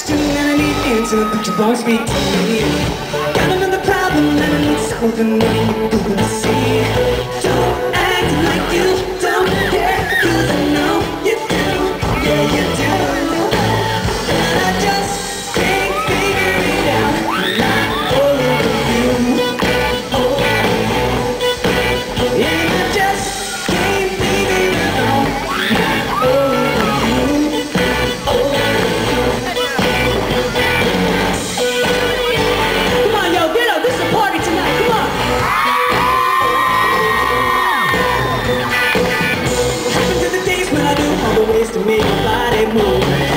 to into the picture box me Got another problem and I need solving What you gonna see? to make your body move.